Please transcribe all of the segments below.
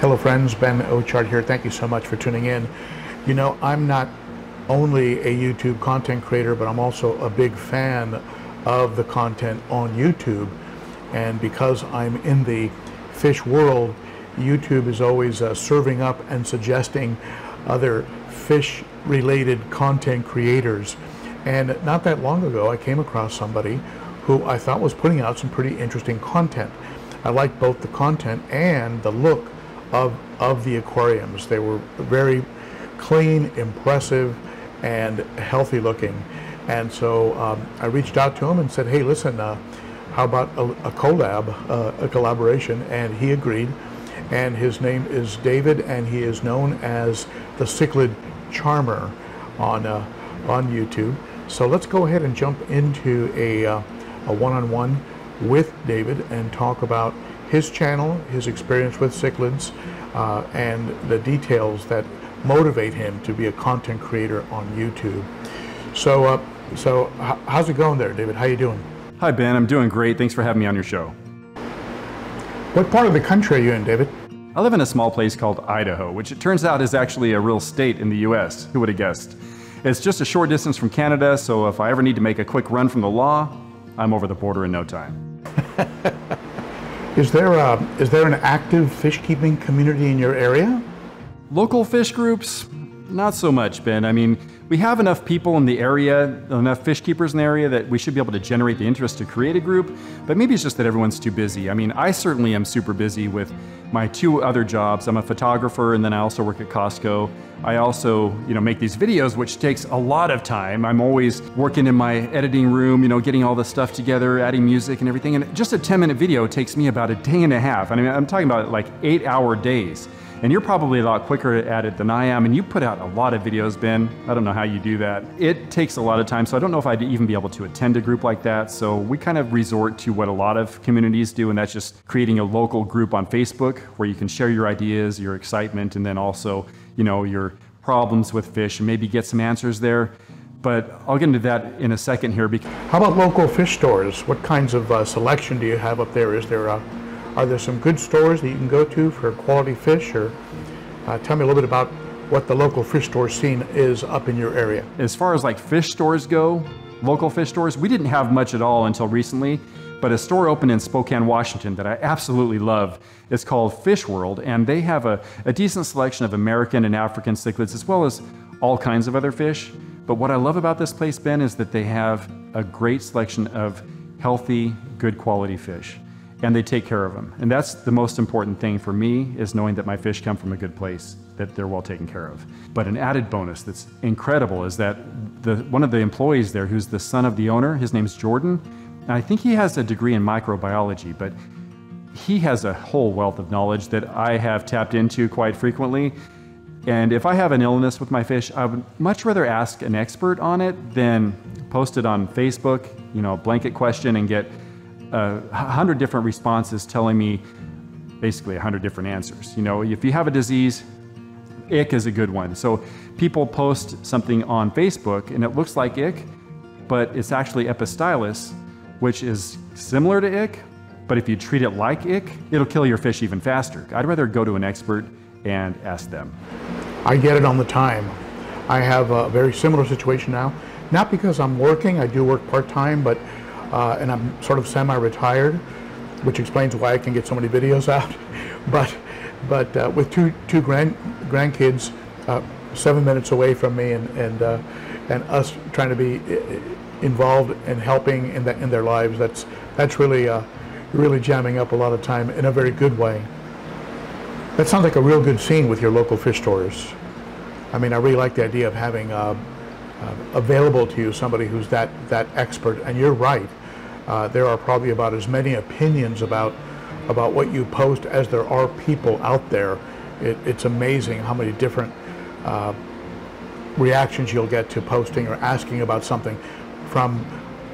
Hello, friends. Ben Ochart here. Thank you so much for tuning in. You know, I'm not only a YouTube content creator, but I'm also a big fan of the content on YouTube. And because I'm in the fish world, YouTube is always uh, serving up and suggesting other fish related content creators. And not that long ago, I came across somebody who I thought was putting out some pretty interesting content. I liked both the content and the look of, of the aquariums. They were very clean, impressive, and healthy looking. And so um, I reached out to him and said, hey, listen, uh, how about a, a collab, uh, a collaboration? And he agreed. And his name is David, and he is known as the Cichlid Charmer on, uh, on YouTube. So let's go ahead and jump into a, uh, a one-on-one with David and talk about his channel, his experience with cichlids, uh, and the details that motivate him to be a content creator on YouTube. So, uh, so how's it going there, David? How are you doing? Hi, Ben. I'm doing great. Thanks for having me on your show. What part of the country are you in, David? I live in a small place called Idaho, which it turns out is actually a real state in the U.S. Who would have guessed? It's just a short distance from Canada, so if I ever need to make a quick run from the law, I'm over the border in no time. is there a, is there an active fish keeping community in your area? Local fish groups, not so much, Ben. I mean, we have enough people in the area, enough fish keepers in the area that we should be able to generate the interest to create a group, but maybe it's just that everyone's too busy. I mean, I certainly am super busy with my two other jobs. I'm a photographer and then I also work at Costco. I also, you know, make these videos, which takes a lot of time. I'm always working in my editing room, you know, getting all the stuff together, adding music and everything. And just a 10 minute video takes me about a day and a half. I mean, I'm talking about like eight hour days. And you're probably a lot quicker at it than I am, and you put out a lot of videos, Ben. I don't know how you do that. It takes a lot of time, so I don't know if I'd even be able to attend a group like that. So we kind of resort to what a lot of communities do, and that's just creating a local group on Facebook where you can share your ideas, your excitement, and then also, you know, your problems with fish and maybe get some answers there. But I'll get into that in a second here. How about local fish stores? What kinds of uh, selection do you have up there? Is there a are there some good stores that you can go to for quality fish? Or uh, tell me a little bit about what the local fish store scene is up in your area. As far as like fish stores go, local fish stores, we didn't have much at all until recently. But a store opened in Spokane, Washington that I absolutely love. It's called Fish World, and they have a, a decent selection of American and African cichlids as well as all kinds of other fish. But what I love about this place, Ben, is that they have a great selection of healthy, good quality fish and they take care of them. And that's the most important thing for me is knowing that my fish come from a good place, that they're well taken care of. But an added bonus that's incredible is that the, one of the employees there, who's the son of the owner, his name's Jordan, and I think he has a degree in microbiology, but he has a whole wealth of knowledge that I have tapped into quite frequently. And if I have an illness with my fish, I would much rather ask an expert on it than post it on Facebook, you know, a blanket question and get Uh, a hundred different responses telling me basically a hundred different answers. You know, if you have a disease, ick is a good one. So people post something on Facebook and it looks like ick, but it's actually epistylis, which is similar to ick, but if you treat it like ick, it'll kill your fish even faster. I'd rather go to an expert and ask them. I get it on the time. I have a very similar situation now. Not because I'm working, I do work part-time, but uh, and I'm sort of semi-retired, which explains why I can get so many videos out. but but uh, with two two grand grandkids, uh, seven minutes away from me, and and uh, and us trying to be uh, involved and helping in that in their lives, that's that's really uh, really jamming up a lot of time in a very good way. That sounds like a real good scene with your local fish stores. I mean, I really like the idea of having uh, available to you, somebody who's that, that expert. And you're right. Uh, there are probably about as many opinions about, about what you post as there are people out there. It, it's amazing how many different uh, reactions you'll get to posting or asking about something from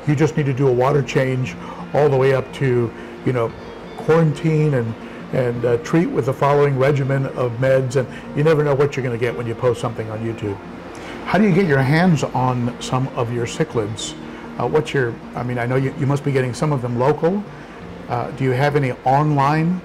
you just need to do a water change all the way up to, you know, quarantine and, and uh, treat with the following regimen of meds. And you never know what you're going to get when you post something on YouTube. How do you get your hands on some of your cichlids? Uh, what's your, I mean, I know you, you must be getting some of them local. Uh, do you have any online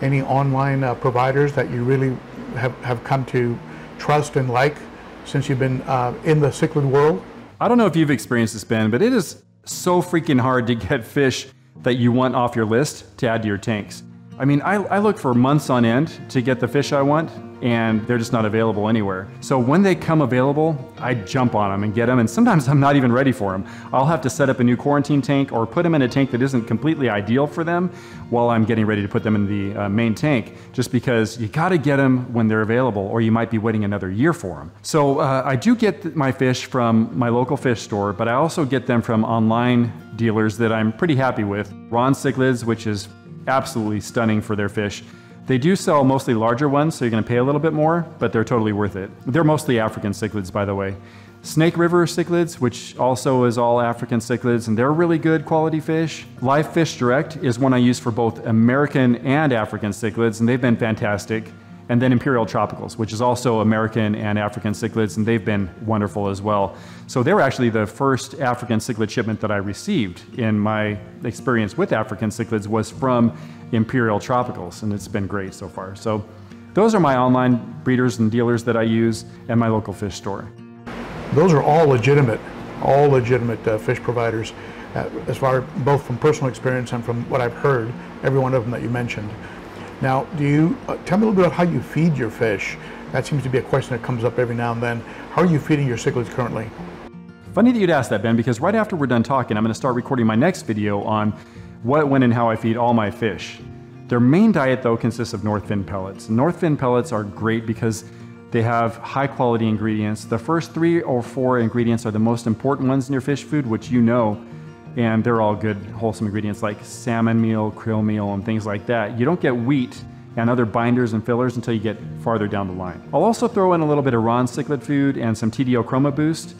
any online uh, providers that you really have, have come to trust and like since you've been uh, in the cichlid world? I don't know if you've experienced this, Ben, but it is so freaking hard to get fish that you want off your list to add to your tanks. I mean, I, I look for months on end to get the fish I want, and they're just not available anywhere. So when they come available, I jump on them and get them, and sometimes I'm not even ready for them. I'll have to set up a new quarantine tank or put them in a tank that isn't completely ideal for them while I'm getting ready to put them in the uh, main tank, just because you gotta get them when they're available, or you might be waiting another year for them. So uh, I do get my fish from my local fish store, but I also get them from online dealers that I'm pretty happy with. Ron Cichlids, which is absolutely stunning for their fish. They do sell mostly larger ones, so you're going to pay a little bit more, but they're totally worth it. They're mostly African cichlids, by the way. Snake River cichlids, which also is all African cichlids, and they're really good quality fish. Live Fish Direct is one I use for both American and African cichlids, and they've been fantastic and then Imperial Tropicals, which is also American and African cichlids, and they've been wonderful as well. So they were actually the first African cichlid shipment that I received in my experience with African cichlids was from Imperial Tropicals, and it's been great so far. So those are my online breeders and dealers that I use and my local fish store. Those are all legitimate, all legitimate uh, fish providers, uh, as far both from personal experience and from what I've heard, every one of them that you mentioned. Now, do you uh, tell me a little bit about how you feed your fish? That seems to be a question that comes up every now and then. How are you feeding your cichlids currently? Funny that you'd ask that, Ben, because right after we're done talking, I'm going to start recording my next video on what, when, and how I feed all my fish. Their main diet, though, consists of Northfin pellets. Northfin pellets are great because they have high quality ingredients. The first three or four ingredients are the most important ones in your fish food, which you know and they're all good, wholesome ingredients like salmon meal, krill meal, and things like that. You don't get wheat and other binders and fillers until you get farther down the line. I'll also throw in a little bit of Ron cichlid food and some TDO Chroma Boost,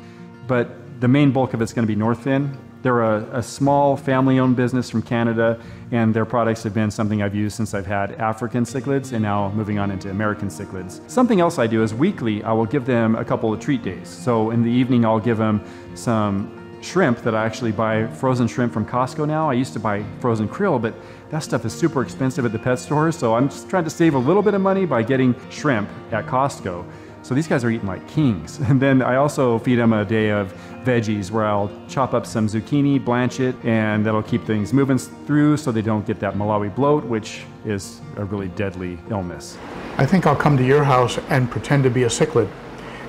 but the main bulk of it's going to be Northfin. They're a, a small family-owned business from Canada, and their products have been something I've used since I've had African cichlids and now moving on into American cichlids. Something else I do is weekly, I will give them a couple of treat days. So in the evening, I'll give them some shrimp that I actually buy frozen shrimp from Costco now. I used to buy frozen krill, but that stuff is super expensive at the pet store, so I'm just trying to save a little bit of money by getting shrimp at Costco. So these guys are eating like kings. And then I also feed them a day of veggies where I'll chop up some zucchini, blanch it, and that'll keep things moving through so they don't get that Malawi bloat, which is a really deadly illness. I think I'll come to your house and pretend to be a cichlid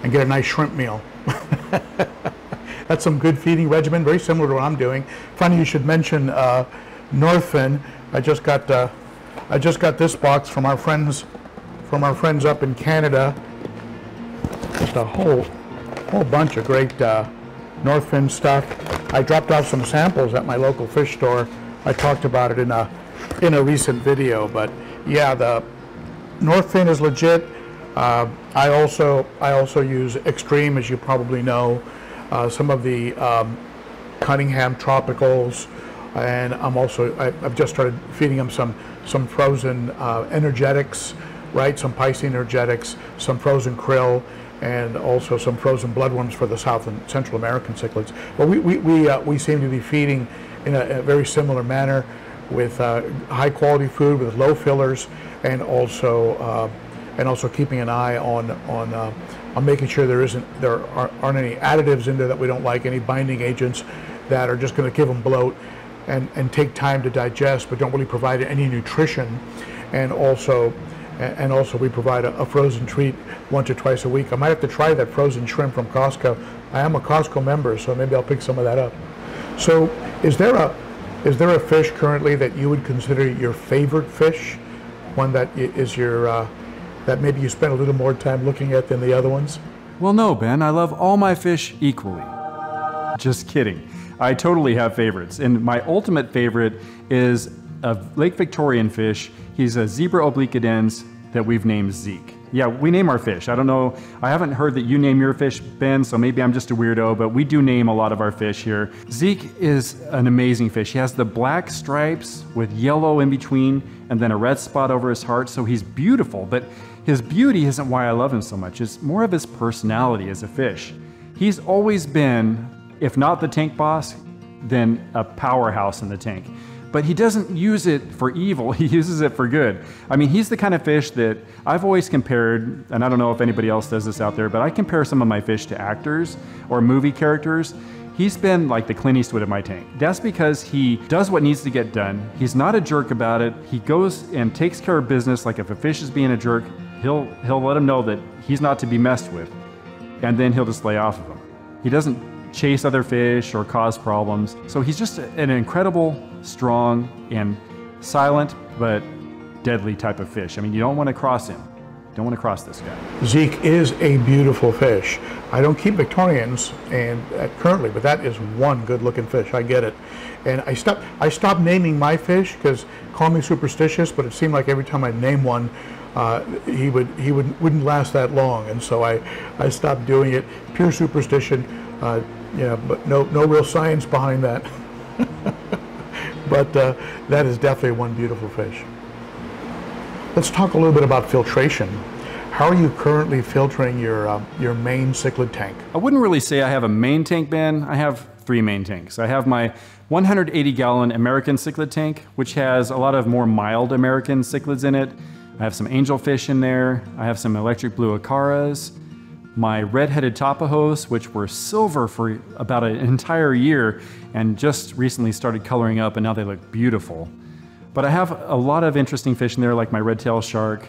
and get a nice shrimp meal. That's some good feeding regimen, very similar to what I'm doing. Funny you should mention uh, Northfin. I just got uh, I just got this box from our friends from our friends up in Canada. Just a whole whole bunch of great uh, Northfin stuff. I dropped off some samples at my local fish store. I talked about it in a in a recent video, but yeah, the Northfin is legit. Uh, I also I also use Xtreme, as you probably know uh, some of the um, Cunningham tropicals, and I'm also I, have just started feeding them some some frozen uh, energetics, right? Some Piscine Energetics, some frozen krill, and also some frozen bloodworms for the South and Central American cichlids. But we we we, uh, we seem to be feeding in a, a very similar manner with uh, high quality food with low fillers and also uh, and also keeping an eye on on uh, on making sure there isn't there aren't any additives in there that we don't like, any binding agents that are just going to give them bloat and, and take time to digest, but don't really provide any nutrition. And also, and also we provide a, a, frozen treat once or twice a week. I might have to try that frozen shrimp from Costco. I am a Costco member, so maybe I'll pick some of that up. So, is there a is there a fish currently that you would consider your favorite fish? One that is your uh, that maybe you spend a little more time looking at than the other ones? Well, no, Ben. I love all my fish equally. Just kidding. I totally have favorites. And my ultimate favorite is a Lake Victorian fish. He's a zebra obliquidens that we've named Zeke. Yeah, we name our fish. I don't know, I haven't heard that you name your fish, Ben, so maybe I'm just a weirdo, but we do name a lot of our fish here. Zeke is an amazing fish. He has the black stripes with yellow in between and then a red spot over his heart, so he's beautiful, but his beauty isn't why I love him so much, it's more of his personality as a fish. He's always been, if not the tank boss, then a powerhouse in the tank. But he doesn't use it for evil. He uses it for good. I mean, he's the kind of fish that I've always compared, and I don't know if anybody else does this out there, but I compare some of my fish to actors or movie characters. He's been like the Clint Eastwood of my tank. That's because he does what needs to get done. He's not a jerk about it. He goes and takes care of business. Like if a fish is being a jerk, he'll he'll let him know that he's not to be messed with, and then he'll just lay off of him. He doesn't chase other fish or cause problems. So he's just an incredible, strong, and silent but deadly type of fish. I mean, you don't want to cross him. Don't want to cross this guy. Zeke is a beautiful fish. I don't keep Victorians and uh, currently, but that is one good-looking fish. I get it. And I stopped. I stopped naming my fish because call me superstitious, but it seemed like every time I name one, uh, he would he would wouldn't last that long, and so I I stopped doing it. Pure superstition. Uh, yeah, but no no real science behind that. but uh, that is definitely one beautiful fish. Let's talk a little bit about filtration. How are you currently filtering your uh, your main cichlid tank? I wouldn't really say I have a main tank, Ben. I have three main tanks. I have my 180 gallon American cichlid tank, which has a lot of more mild American cichlids in it. I have some angelfish in there. I have some electric blue acaras. My red-headed tapajos, which were silver for about an entire year and just recently started coloring up and now they look beautiful. But I have a lot of interesting fish in there like my red-tailed shark.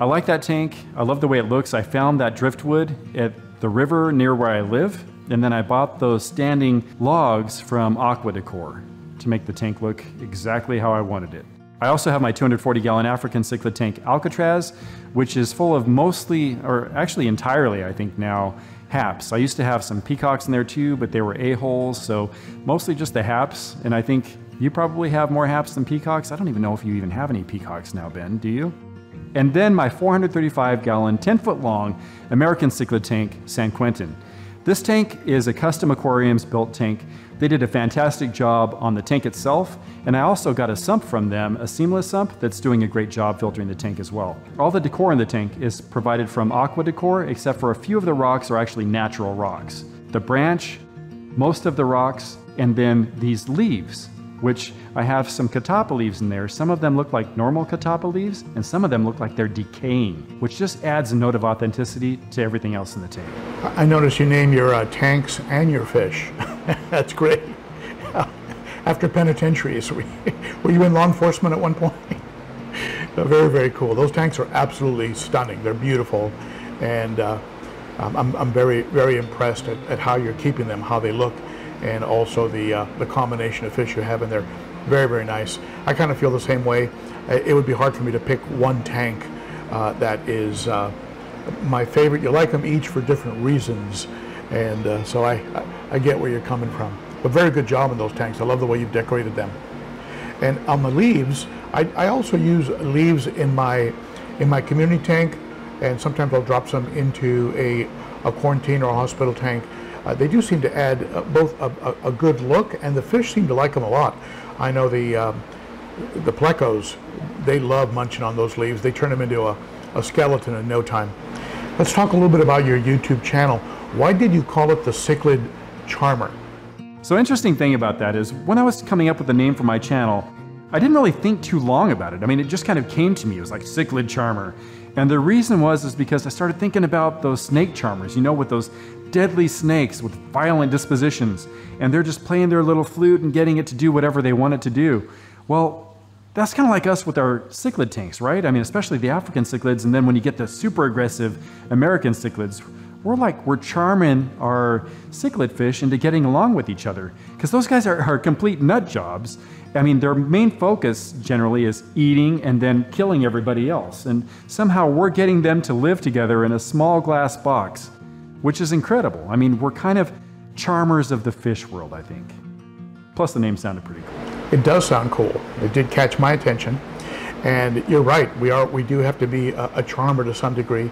I like that tank. I love the way it looks. I found that driftwood at the river near where I live and then I bought those standing logs from Aqua Decor to make the tank look exactly how I wanted it. I also have my 240 gallon African cichlid tank Alcatraz, which is full of mostly, or actually entirely, I think now, haps. I used to have some peacocks in there too, but they were a-holes, so mostly just the haps. And I think you probably have more haps than peacocks. I don't even know if you even have any peacocks now, Ben, do you? And then my 435 gallon, 10 foot long American cichlid tank, San Quentin. This tank is a custom aquariums built tank they did a fantastic job on the tank itself, and I also got a sump from them, a seamless sump that's doing a great job filtering the tank as well. All the decor in the tank is provided from Aqua Decor, except for a few of the rocks are actually natural rocks. The branch, most of the rocks, and then these leaves which I have some catappa leaves in there. Some of them look like normal catappa leaves, and some of them look like they're decaying, which just adds a note of authenticity to everything else in the tank. I notice you name your uh, tanks and your fish. That's great. After penitentiaries, were you in law enforcement at one point? very, very cool. Those tanks are absolutely stunning. They're beautiful, and uh, I'm, I'm very, very impressed at, at how you're keeping them, how they look and also the, uh, the combination of fish you have in there. Very, very nice. I kind of feel the same way. It would be hard for me to pick one tank uh, that is uh, my favorite. You like them each for different reasons, and uh, so I, I, get where you're coming from. But very good job in those tanks. I love the way you've decorated them. And on the leaves, I, I also use leaves in my in my community tank, and sometimes I'll drop some into a, a quarantine or a hospital tank uh, they do seem to add uh, both a, a, a, good look, and the fish seem to like them a lot. I know the um, the plecos, they love munching on those leaves. They turn them into a, a skeleton in no time. Let's talk a little bit about your YouTube channel. Why did you call it the Cichlid Charmer? So interesting thing about that is when I was coming up with the name for my channel, I didn't really think too long about it. I mean, it just kind of came to me. It was like Cichlid Charmer. And the reason was is because I started thinking about those snake charmers, you know, with those deadly snakes with violent dispositions, and they're just playing their little flute and getting it to do whatever they want it to do. Well, that's kind of like us with our cichlid tanks, right? I mean, especially the African cichlids, and then when you get the super aggressive American cichlids, we're like, we're charming our cichlid fish into getting along with each other. Because those guys are, are complete nut jobs. I mean, their main focus generally is eating and then killing everybody else. And somehow we're getting them to live together in a small glass box which is incredible. I mean, we're kind of charmers of the fish world, I think. Plus, the name sounded pretty cool. It does sound cool. It did catch my attention. And you're right, we are we do have to be a, a charmer to some degree.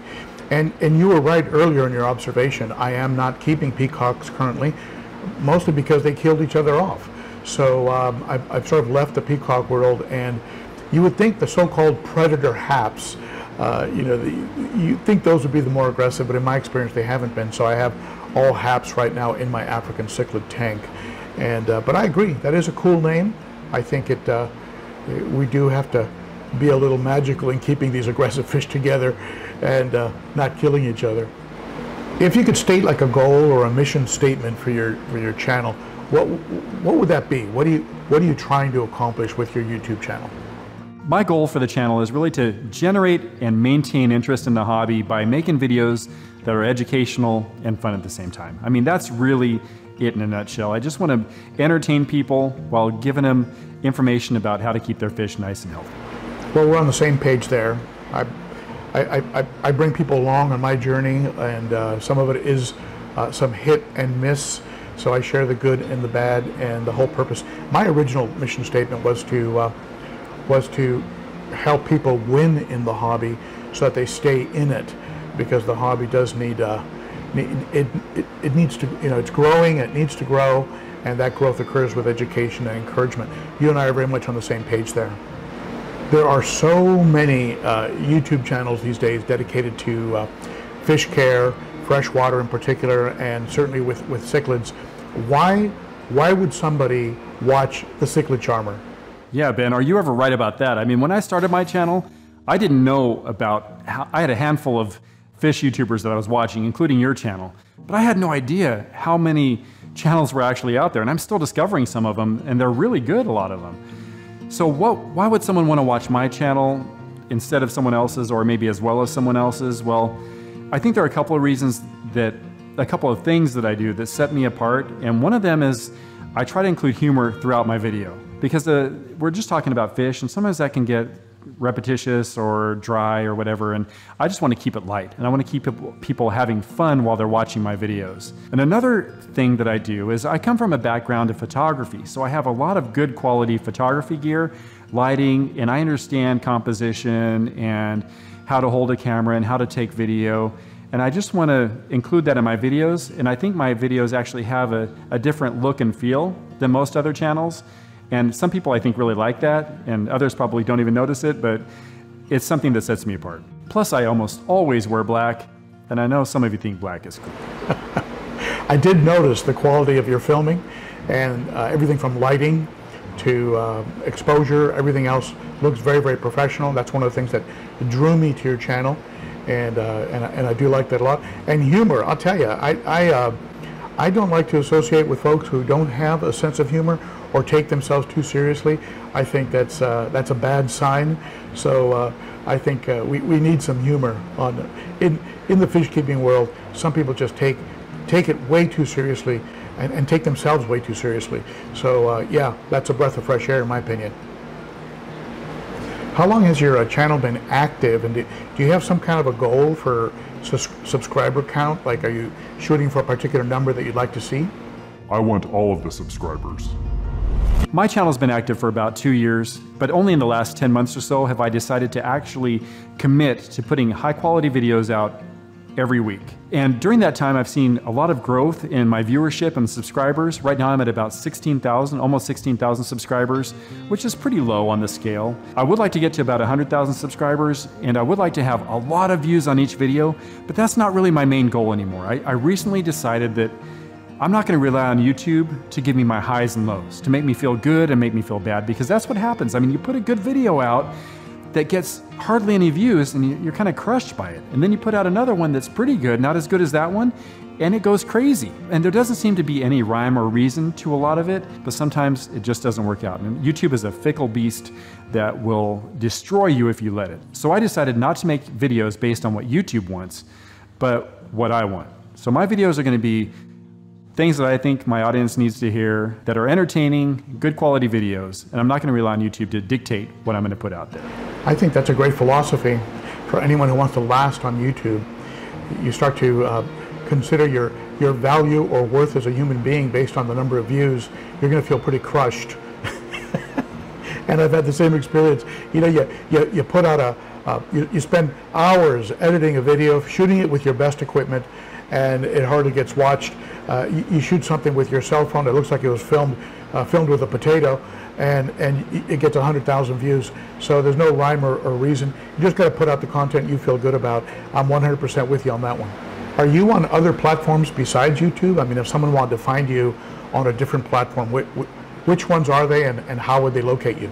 And and you were right earlier in your observation. I am not keeping peacocks currently, mostly because they killed each other off. So um, I've, I've sort of left the peacock world, and you would think the so-called predator haps uh, you know, you think those would be the more aggressive, but in my experience, they haven't been. So I have all haps right now in my African cichlid tank. And uh, but I agree, that is a cool name. I think it uh, we do have to be a little magical in keeping these aggressive fish together and uh, not killing each other. If you could state like a goal or a mission statement for your for your channel, what what would that be? What do you what are you trying to accomplish with your YouTube channel? My goal for the channel is really to generate and maintain interest in the hobby by making videos that are educational and fun at the same time. I mean, that's really it in a nutshell. I just want to entertain people while giving them information about how to keep their fish nice and healthy. Well, we're on the same page there. I, I, I, I bring people along on my journey, and uh, some of it is uh, some hit and miss. So I share the good and the bad, and the whole purpose. My original mission statement was to uh, was to help people win in the hobby, so that they stay in it, because the hobby does need, uh, it, it, it needs to you know it's growing, it needs to grow, and that growth occurs with education and encouragement. You and I are very much on the same page there. There are so many uh, YouTube channels these days dedicated to uh, fish care, freshwater in particular, and certainly with, with cichlids. Why, why would somebody watch the cichlid charmer? Yeah, Ben, are you ever right about that? I mean, when I started my channel, I didn't know about how, I had a handful of fish YouTubers that I was watching, including your channel, but I had no idea how many channels were actually out there, and I'm still discovering some of them, and they're really good, a lot of them. So what, why would someone want to watch my channel instead of someone else's, or maybe as well as someone else's? Well, I think there are a couple of reasons that, a couple of things that I do that set me apart, and one of them is I try to include humor throughout my video because uh, we're just talking about fish, and sometimes that can get repetitious or dry or whatever, and I just want to keep it light. And I want to keep people having fun while they're watching my videos. And another thing that I do is I come from a background of photography, so I have a lot of good quality photography gear, lighting, and I understand composition and how to hold a camera and how to take video. And I just want to include that in my videos. And I think my videos actually have a, a different look and feel than most other channels. And some people I think really like that, and others probably don't even notice it, but it's something that sets me apart. Plus, I almost always wear black, and I know some of you think black is cool. I did notice the quality of your filming, and uh, everything from lighting to uh, exposure, everything else looks very, very professional. That's one of the things that drew me to your channel, and uh, and, and I do like that a lot. And humor, I'll tell you, I I, uh, I don't like to associate with folks who don't have a sense of humor or take themselves too seriously. I think that's uh, that's a bad sign. So uh, I think uh, we, we need some humor on in in the fish keeping world. Some people just take take it way too seriously and, and take themselves way too seriously. So uh, yeah, that's a breath of fresh air in my opinion. How long has your uh, channel been active, and do, do you have some kind of a goal for subscriber count? Like, are you shooting for a particular number that you'd like to see? I want all of the subscribers. My channel's been active for about two years, but only in the last 10 months or so have I decided to actually commit to putting high quality videos out every week. And during that time, I've seen a lot of growth in my viewership and subscribers. Right now, I'm at about 16,000, almost 16,000 subscribers, which is pretty low on the scale. I would like to get to about 100,000 subscribers, and I would like to have a lot of views on each video, but that's not really my main goal anymore. I, I recently decided that I'm not going to rely on YouTube to give me my highs and lows, to make me feel good and make me feel bad, because that's what happens. I mean, you put a good video out that gets hardly any views and you're kind of crushed by it. And then you put out another one that's pretty good, not as good as that one, and it goes crazy. And there doesn't seem to be any rhyme or reason to a lot of it, but sometimes it just doesn't work out. And YouTube is a fickle beast that will destroy you if you let it. So I decided not to make videos based on what YouTube wants, but what I want. So my videos are going to be things that I think my audience needs to hear that are entertaining, good quality videos, and I'm not going to rely on YouTube to dictate what I'm going to put out there. I think that's a great philosophy for anyone who wants to last on YouTube. You start to uh, consider your, your value or worth as a human being based on the number of views, you're going to feel pretty crushed. and I've had the same experience. You know, you, you, you put out a, uh, you, you spend hours editing a video, shooting it with your best equipment, and it hardly gets watched. Uh, you, you, shoot something with your cell phone It looks like it was filmed uh, filmed with a potato, and and it gets 100,000 views. So there's no rhyme or, or reason. You just got to put out the content you feel good about. I'm 100% with you on that one. Are you on other platforms besides YouTube? I mean, if someone wanted to find you on a different platform, which ones are they and, and how would they locate you?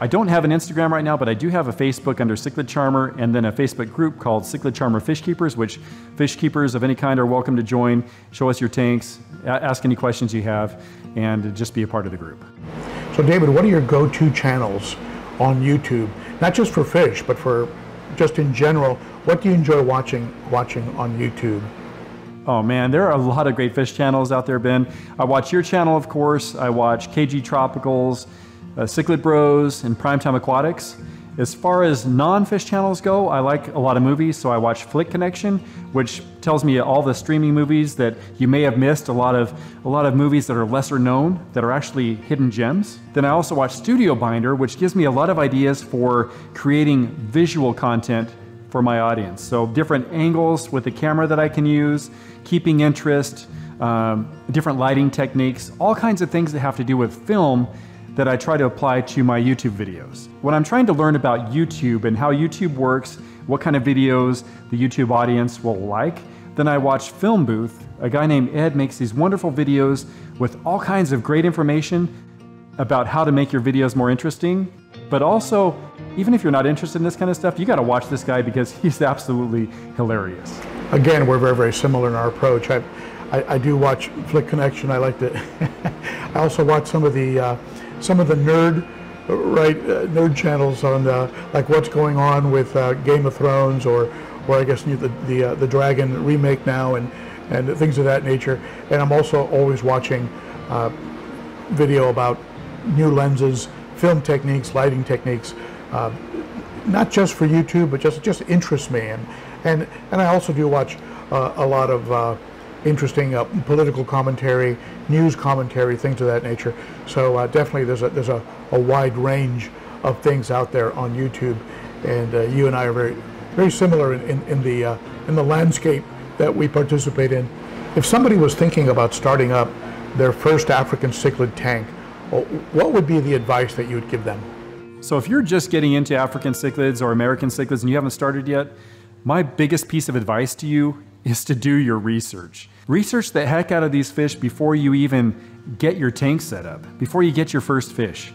I don't have an Instagram right now, but I do have a Facebook under Cichlid Charmer and then a Facebook group called Cichlid Charmer Fish Keepers, which fish keepers of any kind are welcome to join. Show us your tanks, ask any questions you have, and just be a part of the group. So, David, what are your go to channels on YouTube? Not just for fish, but for just in general. What do you enjoy watching watching on YouTube? Oh man, there are a lot of great fish channels out there, Ben. I watch your channel, of course. I watch KG Tropicals uh, Cichlid Bros, and Primetime Aquatics. As far as non-fish channels go, I like a lot of movies, so I watch Flick Connection, which tells me all the streaming movies that you may have missed, a lot of a lot of movies that are lesser known, that are actually hidden gems. Then I also watch Studio Binder, which gives me a lot of ideas for creating visual content for my audience. So different angles with the camera that I can use, keeping interest, um, different lighting techniques, all kinds of things that have to do with film that I try to apply to my YouTube videos. When I'm trying to learn about YouTube and how YouTube works, what kind of videos the YouTube audience will like, then I watch Film Booth. A guy named Ed makes these wonderful videos with all kinds of great information about how to make your videos more interesting. But also, even if you're not interested in this kind of stuff, you got to watch this guy because he's absolutely hilarious. Again, we're very, very similar in our approach. I, I, I do watch Flick Connection. I like to. I also watch some of the. Uh, some of the nerd right uh, nerd channels on uh, like what's going on with uh, Game of Thrones or or I guess the the, uh, the Dragon remake now and and things of that nature. And I'm also always watching uh, video about new lenses, film techniques, lighting techniques, uh, not just for YouTube, but just just interests me. And and and I also do watch a lot of interesting uh, political commentary, news commentary, things of that nature. So uh, definitely there's a there's a, a wide range of things out there on YouTube, and uh, you and I are very very similar in, in, in the uh, in the landscape that we participate in. If somebody was thinking about starting up their first African cichlid tank, what would be the advice that you would give them? So if you're just getting into African cichlids or American cichlids and you haven't started yet, my biggest piece of advice to you is to do your research. Research the heck out of these fish before you even get your tank set up, before you get your first fish.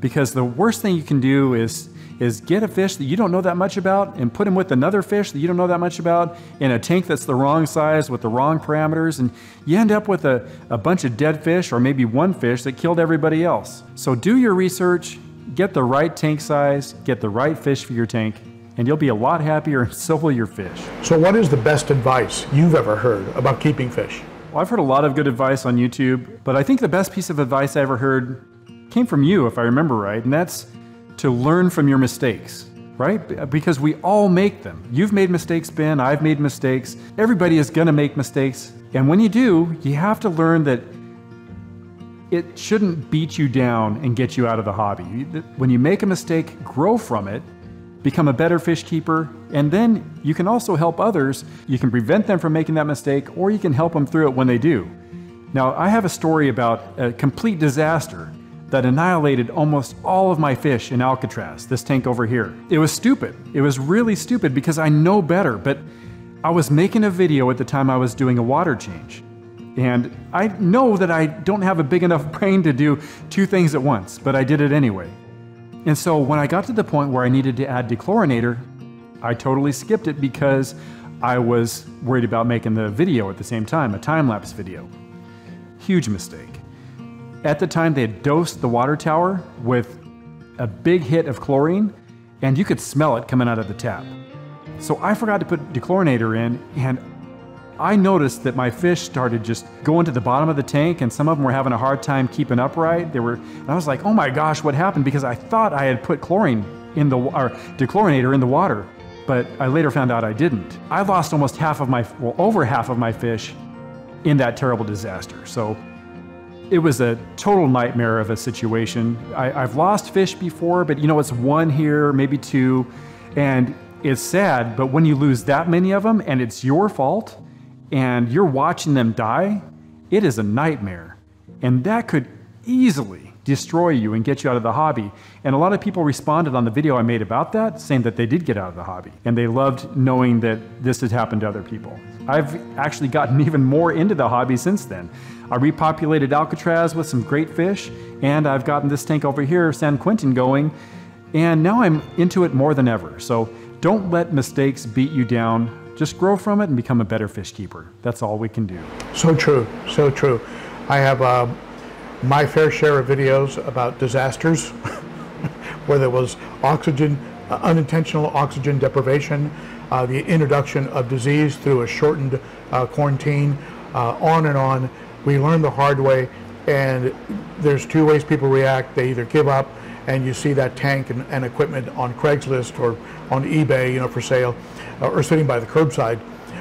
Because the worst thing you can do is, is get a fish that you don't know that much about and put him with another fish that you don't know that much about in a tank that's the wrong size with the wrong parameters, and you end up with a, a bunch of dead fish or maybe one fish that killed everybody else. So do your research, get the right tank size, get the right fish for your tank, and you'll be a lot happier and so will your fish. So, what is the best advice you've ever heard about keeping fish? Well, I've heard a lot of good advice on YouTube, but I think the best piece of advice I ever heard came from you, if I remember right, and that's to learn from your mistakes, right? Because we all make them. You've made mistakes, Ben, I've made mistakes. Everybody is gonna make mistakes. And when you do, you have to learn that it shouldn't beat you down and get you out of the hobby. When you make a mistake, grow from it become a better fish keeper, and then you can also help others. You can prevent them from making that mistake, or you can help them through it when they do. Now, I have a story about a complete disaster that annihilated almost all of my fish in Alcatraz, this tank over here. It was stupid. It was really stupid because I know better, but I was making a video at the time I was doing a water change. And I know that I don't have a big enough brain to do two things at once, but I did it anyway. And so when I got to the point where I needed to add dechlorinator, I totally skipped it because I was worried about making the video at the same time, a time lapse video. Huge mistake. At the time, they had dosed the water tower with a big hit of chlorine, and you could smell it coming out of the tap. So I forgot to put dechlorinator in, and I noticed that my fish started just going to the bottom of the tank and some of them were having a hard time keeping upright. They were, and I was like, oh my gosh, what happened? Because I thought I had put chlorine in the, or dechlorinator in the water, but I later found out I didn't. I lost almost half of my, well, over half of my fish in that terrible disaster. So it was a total nightmare of a situation. I, have lost fish before, but you know, it's one here, maybe two, and it's sad, but when you lose that many of them and it's your fault, and you're watching them die, it is a nightmare. And that could easily destroy you and get you out of the hobby. And a lot of people responded on the video I made about that, saying that they did get out of the hobby. And they loved knowing that this had happened to other people. I've actually gotten even more into the hobby since then. I repopulated Alcatraz with some great fish, and I've gotten this tank over here, San Quentin, going, and now I'm into it more than ever. So don't let mistakes beat you down. Just grow from it and become a better fish keeper. That's all we can do. So true, so true. I have uh, my fair share of videos about disasters where there was oxygen, uh, unintentional oxygen deprivation, uh, the introduction of disease through a shortened uh, quarantine, uh, on and on. We learned the hard way, and there's two ways people react. They either give up, and you see that tank and, and equipment on Craigslist or on eBay, you know, for sale, uh, or sitting by the curbside,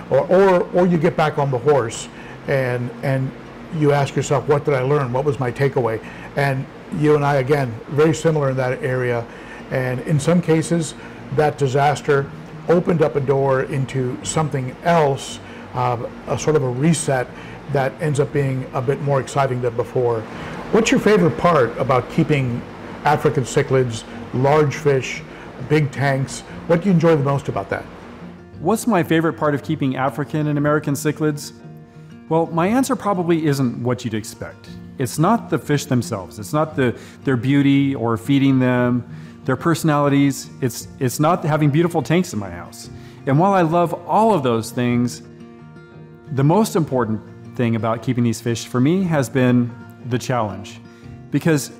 or, or, or you get back on the horse, and and you ask yourself, what did I learn? What was my takeaway? And you and I, again, very similar in that area. And in some cases, that disaster opened up a door into something else, uh, a sort of a reset that ends up being a bit more exciting than before. What's your favorite part about keeping African cichlids, large fish, big tanks? What do you enjoy the most about that? What's my favorite part of keeping African and American cichlids? Well, my answer probably isn't what you'd expect. It's not the fish themselves. It's not the, their beauty or feeding them, their personalities. It's, it's not having beautiful tanks in my house. And while I love all of those things, the most important thing about keeping these fish for me has been the challenge. Because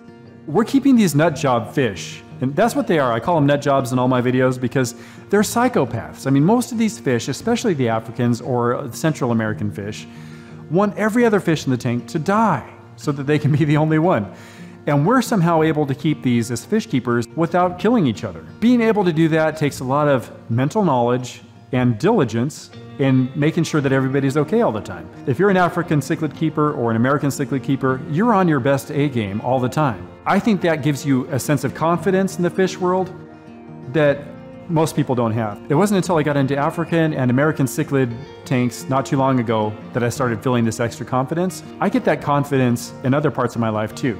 we're keeping these nut job fish, and that's what they are. I call them nut jobs in all my videos because they're psychopaths. I mean, most of these fish, especially the Africans or Central American fish, want every other fish in the tank to die so that they can be the only one. And we're somehow able to keep these as fish keepers without killing each other. Being able to do that takes a lot of mental knowledge and diligence in making sure that everybody's okay all the time. If you're an African cichlid keeper or an American cichlid keeper, you're on your best A game all the time. I think that gives you a sense of confidence in the fish world that most people don't have. It wasn't until I got into African and American cichlid tanks not too long ago that I started feeling this extra confidence. I get that confidence in other parts of my life too.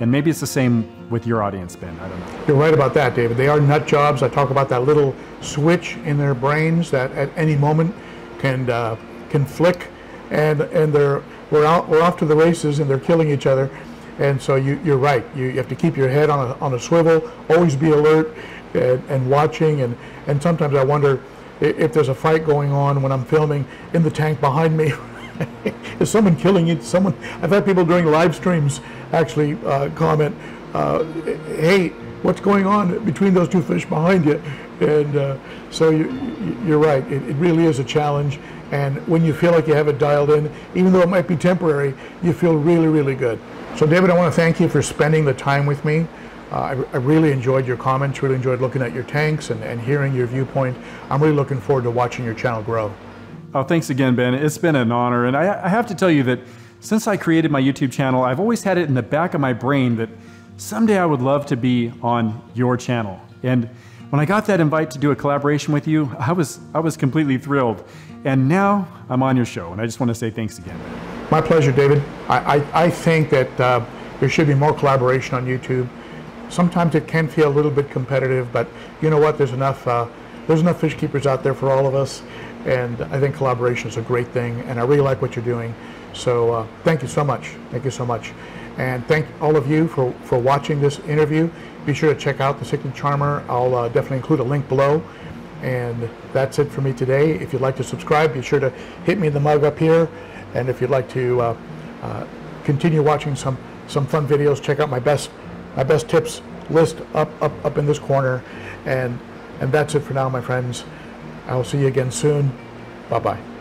And maybe it's the same with your audience, Ben. I don't know. You're right about that, David. They are nut jobs. I talk about that little switch in their brains that at any moment can uh, can flick, and and they're we're out we're off to the races and they're killing each other. And so you, you're right. You, you have to keep your head on a, on a swivel, always be alert, and, and watching. And, and sometimes I wonder if there's a fight going on when I'm filming in the tank behind me. Is someone killing it? Someone? I've had people during live streams actually uh, comment, uh, "Hey, what's going on between those two fish behind you?" And uh, so you, are right. It, it, really is a challenge. And when you feel like you have it dialed in, even though it might be temporary, you feel really, really good. So, David, I want to thank you for spending the time with me. Uh, I, I, really enjoyed your comments, really enjoyed looking at your tanks and, and hearing your viewpoint. I'm really looking forward to watching your channel grow. Oh, thanks again, Ben. It's been an honor. And I, I have to tell you that since I created my YouTube channel, I've always had it in the back of my brain that someday I would love to be on your channel. And when I got that invite to do a collaboration with you, I was, I was completely thrilled. And now I'm on your show, and I just want to say thanks again. My pleasure, David. I, I, I think that uh, there should be more collaboration on YouTube sometimes it can feel a little bit competitive, but you know what? There's enough uh, there's enough fish keepers out there for all of us, and I think collaboration is a great thing. And I really like what you're doing. So uh, thank you so much. Thank you so much, and thank all of you for for watching this interview. Be sure to check out the Cichlid Charmer. I'll uh, definitely include a link below. And that's it for me today. If you'd like to subscribe, be sure to hit me in the mug up here. And if you'd like to uh, uh, continue watching some some fun videos, check out my best my best tips list up, up, up in this corner. And, and that's it for now, my friends. I will see you again soon. Bye-bye.